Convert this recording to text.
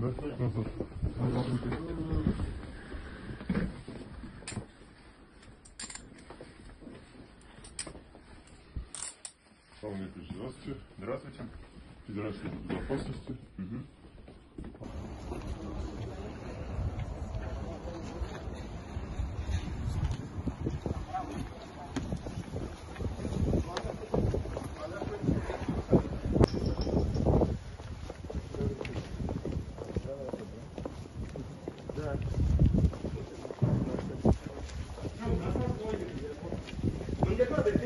Павел Николаевич, здравствуйте. Здравствуйте. Федеральной безопасности. Non mi ricordo il